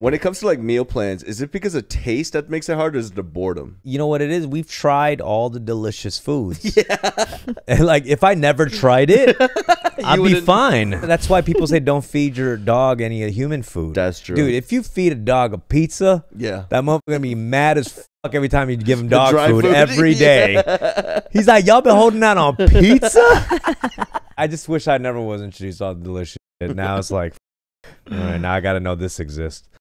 When it comes to like meal plans, is it because of taste that makes it hard, or is it the boredom? You know what it is? We've tried all the delicious foods. Yeah. and like if I never tried it, I'd be fine. That's why people say don't feed your dog any uh, human food. That's true. Dude, if you feed a dog a pizza, Yeah. that motherfucker gonna be mad as fuck every time you give him dog dry food, food, every day. He's like, Y'all been holding out on pizza? I just wish I never was introduced to all the delicious shit. Now it's like, all right, now I gotta know this exists.